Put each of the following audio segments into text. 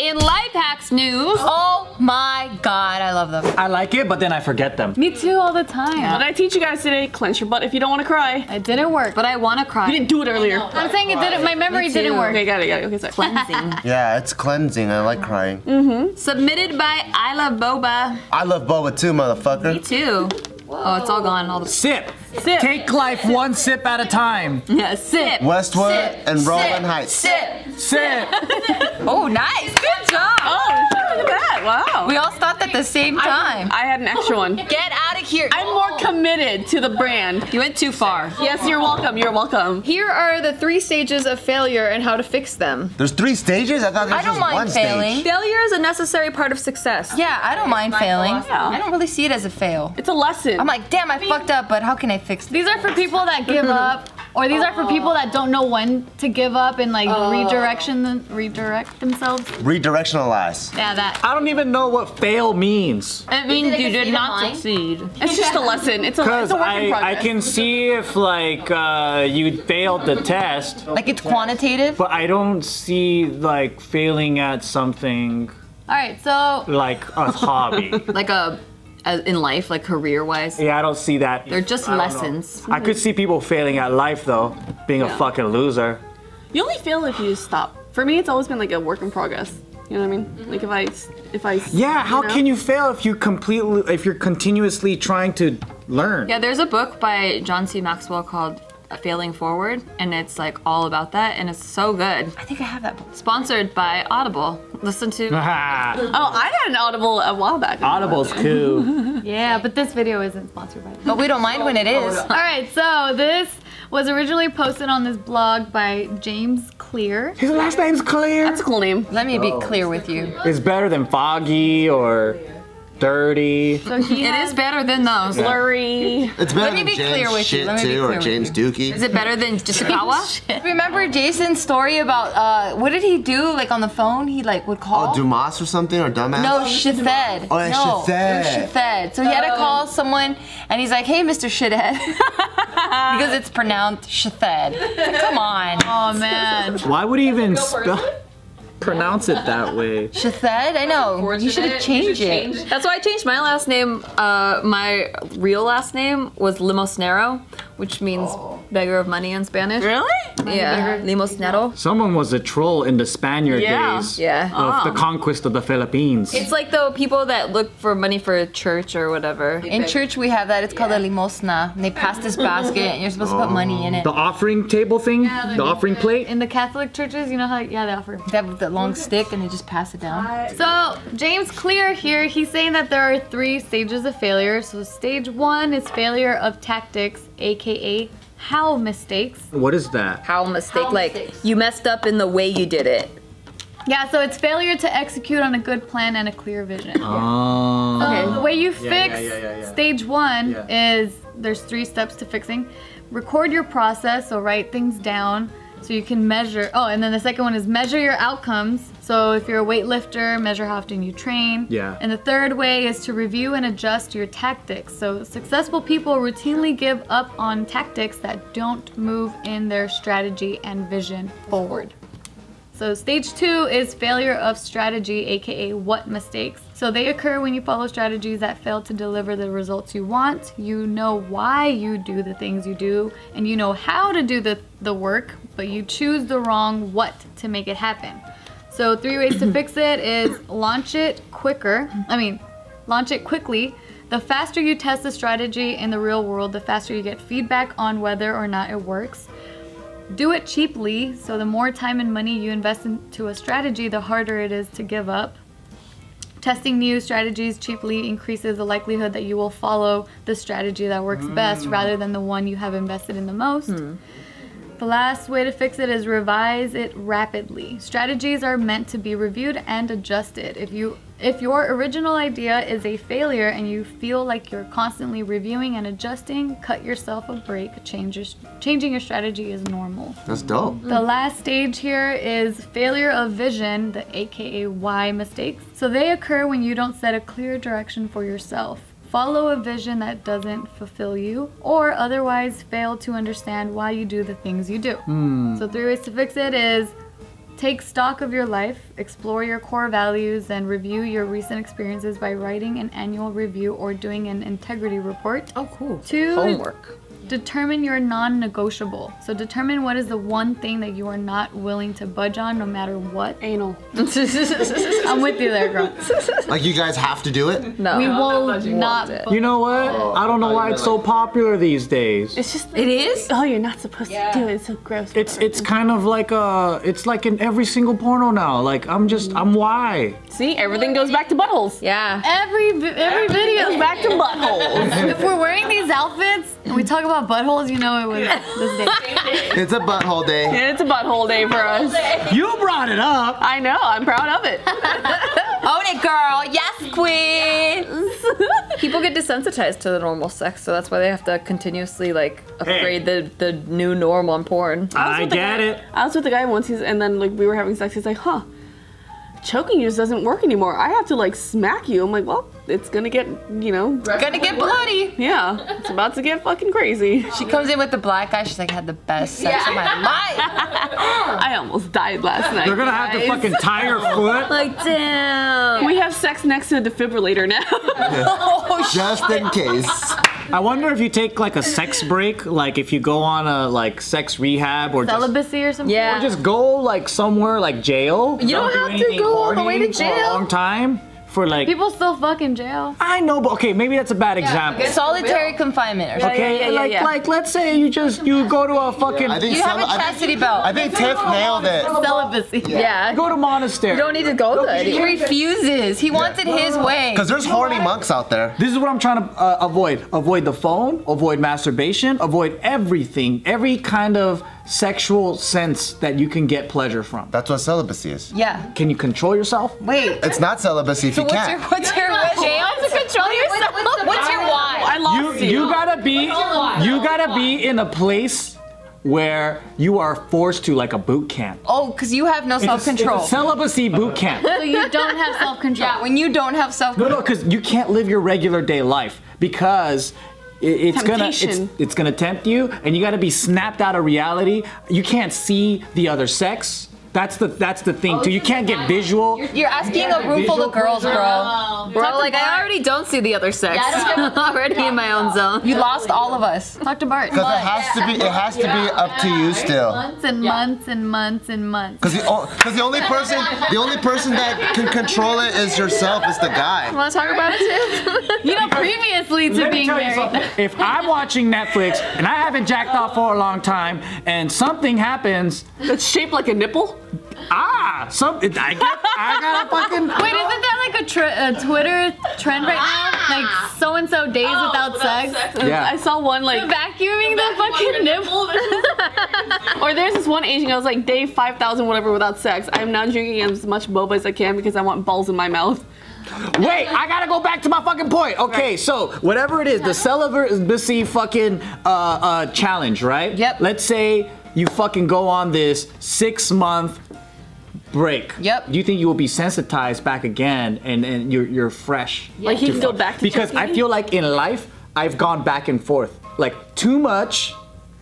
In life hacks news. Oh my god, I love them. I like it, but then I forget them. Me too, all the time. What did I teach you guys today? Clench your butt if you don't want to cry. It didn't work. But I want to cry. You didn't do it earlier. I'm saying it didn't. My memory didn't work. Okay, got it, got it. Okay, sorry. Cleansing. Yeah, it's cleansing. I like crying. Mm-hmm. Submitted by I Love Boba. I love boba too, motherfucker. Me motherfucker. too. Oh, it's all gone. All the Sip. Sip. Take life one sip at a time. yeah, sip. Westwood Sip, and Rolling sip, Heights. Sip. Sip. Oh, nice. Good job. Oh, look at that. Wow. We all stopped at the same time. I had an extra one. Get out of here. I'm more committed to the brand. You went too far. Yes, you're welcome. You're welcome. Here are the three stages of failure and how to fix them. There's three stages? I thought there was I don't mind one failing. stage. Failure is a necessary part of success. Yeah, I don't mind failing. Yeah. I don't really see it as a fail. It's a lesson. I'm like, damn, I fucked up, but how can I fix this? These are for people that give up, or these are for people that don't know when to give up and like redirection them, redirect themselves. Redirectionalize. Yeah, that. I don't even know what fail means. It means you did not mind? succeed. it's just a lesson. It's a, it's Because a work in I, I can see if like uh, you failed the test, Like it's quantitative. but I don't see like failing at something All right, so like a hobby. Like a, as in life, like career wise. yeah, I don't see that. They're just I lessons. I could see people failing at life though, being a fucking loser. You only fail if you stop. For me, it's always been like a work in progress. You know what I mean? Mm-hmm. Like if I, if I. Yeah, how know? can you fail if you completely if you're continuously trying to learn? Yeah, there's a book by John C. Maxwell called Failing Forward, and it's like all about that, and it's so good. I think I have that book. Sponsored by Audible. Listen to. Ah, Oh, I had an Audible a while back. Audible's cool. yeah, but this video isn't sponsored by them. But we don't mind when it is. All right, so this was originally posted on this blog by James Clear. His last name's Clear. That's a cool name. Let me be clear with you. It's better than Foggy or Dirty. So he It has is better than those. Blurry. It's better Let me than be James clear with you. shit Let me be too, or clear with James Dookie. Is it better than Jitsukawa? Remember Jason's story about uh, what did he do? Like on the phone, he like would call. Oh, Dumas or something or dumbass? No, Shathed. Oh, yeah, no, Shathed. it. So he had to call someone, and he's like, "Hey, Mr. Shithead," because it's pronounced Shathed. Come on, Oh man. Why would he even spell pronounce it that way? Shathed. I know. You should have changed it. That's why I changed my last name. Uh, my real last name was Limosnero, which means beggar of money in Spanish. Really? Yeah, Limosnero. Someone was a troll in the Spaniard Yeah. days Yeah. of the conquest of the Philippines. It's like the people that look for money for a church or whatever. In church, we have that. It's called a limosna. And they pass this basket, and you're supposed to put oh. money in it. the offering table thing? the offering plate? In the Catholic churches, you know how yeah they offer. They have that long stick, and they just pass it down. So James Clear here, he's saying that there are three stages of failure. So stage one is failure of tactics, aka how mistakes. What is that? How mistake, like you messed up in the way you did it. Yeah, so it's failure to execute on a good plan and a clear vision. Oh. So the way you Yeah, fix yeah, yeah, yeah, yeah. stage one Yeah. is there's three steps to fixing. Record your process, so write things down so you can measure. Oh, and then the second one is measure your outcomes. So if you're a weightlifter, measure how often you train. Yeah. And the third way is to review and adjust your tactics. So successful people routinely give up on tactics that don't move in their strategy and vision forward. So stage two is failure of strategy, aka what mistakes. So they occur when you follow strategies that fail to deliver the results you want. You know why you do the things you do, and you know how to do the, the work, but you choose the wrong what to make it happen. So three ways to fix it is launch it quicker. I mean, launch it quickly. The faster you test the strategy in the real world, the faster you get feedback on whether or not it works. Do it cheaply, so the more time and money you invest into a strategy, the harder it is to give up. Testing new strategies cheaply increases the likelihood that you will follow the strategy that works best mm. rather than the one you have invested in the most. Hmm. The last way to fix it is revise it rapidly. Strategies are meant to be reviewed and adjusted. If you if your original idea is a failure and you feel like you're constantly reviewing and adjusting, cut yourself a break. Change your, changing your strategy is normal. That's dope. The last stage here is failure of vision, the aka why mistakes. So they occur when you don't set a clear direction for yourself. Follow a vision that doesn't fulfill you, or otherwise fail to understand why you do the things you do. Hmm. So three ways to fix it is Take stock of your life, explore your core values, and review your recent experiences by writing an annual review or doing an integrity report. Oh, cool. Two, Homework. Determine your non-negotiable. So determine what is the one thing that you are not willing to budge on no matter what. Anal. I'm with you there, girl. Like you guys have to do it? No. We will not. bu- You know what? I don't know why it's so popular these days. It's just. It is? Oh, you're not supposed to do it. It's so gross. It's it's kind of like uh it's like in every single porno now. Like I'm just I'm why. See, everything goes back to buttholes. Yeah. Every every video. Goes back to buttholes. If we're wearing these outfits and we talk about buttholes, you know it was this day. It's a butthole day. It's a butthole day for us. You brought it up. I know. I'm proud of it. Own it, girl. Yes, queen. People get desensitized to the normal sex, so that's why they have to continuously like upgrade the the new norm on porn. I with the get guy- it. I was with the guy once, he's, and then like we were having sex. He's like, "Huh, choking you just doesn't work anymore. I have to like smack you." I'm like, "Well, it's gonna get, you know, Gonna get bloody. yeah, it's about to get fucking crazy." She comes in with the black eye. She's like, had the best sex of my life. I almost died last night. They're gonna have to fucking tie your foot. Like, damn. We have sex next to a defibrillator now. oh Just in case. I wonder if you take like a sex break, like if you go on a like sex rehab or just, Celibacy or something. Yeah. or just go like somewhere like jail. You don't do have to go all the way to horny For a jail. long time for like. People still fuck in jail. I know, but okay, maybe that's a bad example. Solitary confinement or something. Okay, yeah, yeah, like yeah. like let's say you just you go to a fucking I think You have a some- I think- chastity belt. I think Tiff nailed it. Celibacy. Yeah. go to monastery. You don't need to go there. He refuses. He wants it his way. Because there's horny monks out there. This is what I'm trying to uh, avoid. Avoid the phone, avoid masturbation, avoid everything, every kind of sexual sense that you can get pleasure from. That's what celibacy is. Yeah. Can you control yourself? Wait. It's not celibacy if So you what's can't. what's your what's Jail to control yourself. What's your why? I lost You you. you gotta be you gotta be in a place where you are forced to like a boot camp. Oh, because you have no self control. Celibacy boot camp. So you don't have self-control. Yeah, when you don't have self control. No, no, because you can't live your regular day life because it, it's gonna it's, it's gonna tempt you, and you gotta be snapped out of reality. You can't see the other sex. That's the that's the thing oh, too. You can't get visual. You're asking a room full of girls, girl. Bro, like I already don't see the other sex. I'm already in my own zone. You lost all of us. Talk to Bart. Because it has to be it has to be up to you still. Months and months and months and months. Because the, 'cause the only person the only person that can control it is yourself. Is the guy. Want to talk about it too? You know, previously to Let being married. If I'm watching Netflix and I haven't jacked off for a long time, and something happens, That's shaped like a nipple. Ah, some I got I got a fucking. Wait, isn't that like a, tr- a Twitter trend right now? Like so and so days without, sex. Yeah. I saw one like Vacuuming the fucking nipple. Or there's this one Asian, I was like, day 5,000 whatever without sex. I'm now drinking as much boba as I can because I want balls in my mouth. Wait, I gotta go back to my fucking point. Okay, so whatever it is, the celibacy fucking uh, uh, challenge, right? Yep. Let's say you fucking go on this six month break. Yep. Do you think you will be sensitized back again and, and you're, you're fresh? Like he to can go back to Because I feel like in life, I've gone back and forth. Like too much,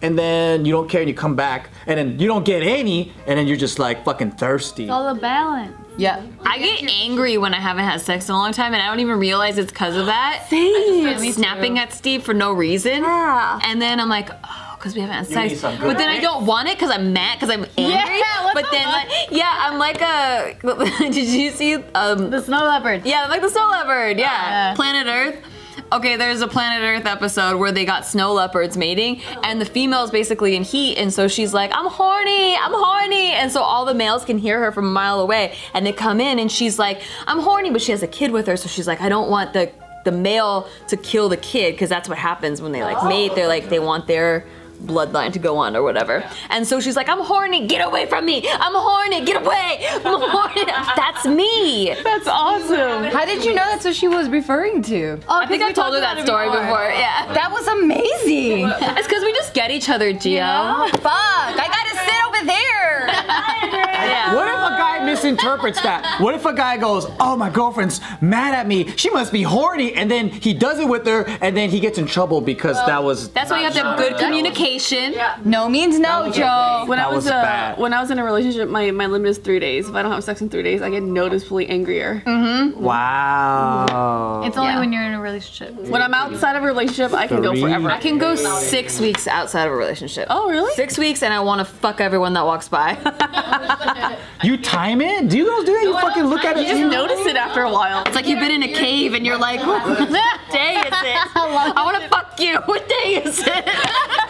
and then you don't care and you come back, and then you don't get any, and then you're just like fucking thirsty. All the balance. Yeah. I get angry when I haven't had sex in a long time, and I don't even realize it's because of that. Same. Snapping at Steve for no reason. Yeah. And then I'm like, oh, because we haven't had need sex. But then I don't want it because I'm mad because I'm angry. Yeah, what but the then, like, yeah, I'm like a. did you see? Um, The snow leopard. yeah, like the snow leopard. Yeah. Yeah. Planet Earth. Okay, there's a Planet Earth episode where they got snow leopards mating, and the female's basically in heat, and so she's like, I'm horny, I'm horny. And so all the males can hear her from a mile away, and they come in, and she's like, I'm horny, but she has a kid with her, so she's like, I don't want the the male to kill the kid, because that's what happens when they like mate. They're like, they want their bloodline to go on or whatever. And so she's like, I'm horny, get away from me. I'm horny, get away. I'm horny. That's me. That's awesome. How did you know that's what she was referring to? Oh, I think I've told her that story before. Yeah. That was amazing. It's because we just get each other, Geo. Fuck, I gotta sit over there. Yeah. What if a guy misinterprets that? What if a guy goes, "Oh, my girlfriend's mad at me. She must be horny," and then he does it with her, and then he gets in trouble because that was That's why you have to have good communication. No means no, Joe. When I That was, was uh, when I was in a relationship, my, my limit is three days. If I don't have sex in three days, I get noticeably angrier. Mm-hmm. wow. It's only Yeah. when you're in a relationship. When I'm outside of a relationship, I can go Three. forever. I can go six weeks outside of a relationship. Oh, really? Six weeks and I want to fuck everyone that walks by. You time it? Do you girls do that? You fucking look at it. You just notice it after a while. It's like you've been in a cave and you're like, what day is it? I want to fuck you. What day is it?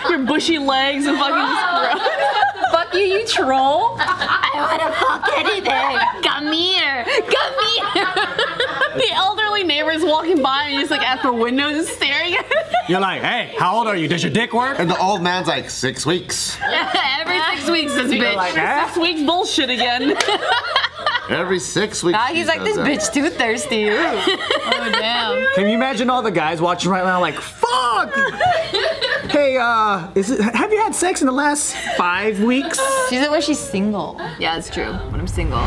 Your bushy legs and fucking just fuck you, you troll. I want to fuck anything. Come here. Come here. the elderly neighbors walking by and you're like at the window just staring at it. You're like, hey, how old are you? Does your dick work? And the old man's like, six weeks. Every six weeks, this bitch. like, eh? This week's bullshit again. Every six weeks. Ah, she he's like, this that. bitch too thirsty. Oh damn. Can you imagine all the guys watching right now like, fuck? hey, uh, is it, have you had sex in the last five weeks? She's it when she's single. Yeah, it's true. When I'm single.